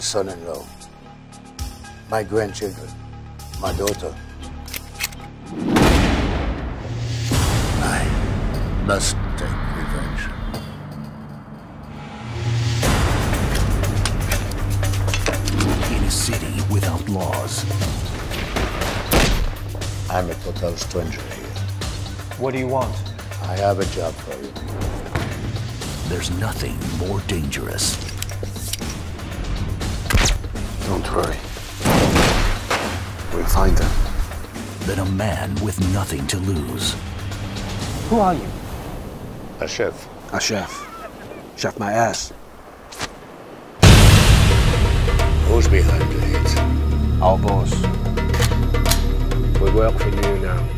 son-in-law, my grandchildren, my daughter. I must take revenge. In a city without laws, I'm a total stranger here. What do you want? I have a job for you. there's nothing more dangerous worry. We'll find them. than a man with nothing to lose. Who are you? A chef. A chef. Chef my ass. Who's behind the hit? Our boss. We work for you now.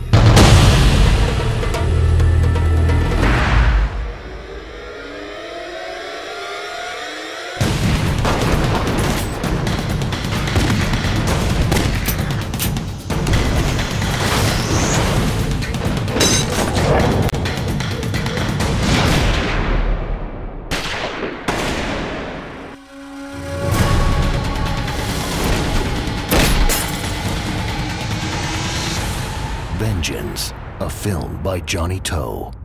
Vengeance, a film by Johnnie To.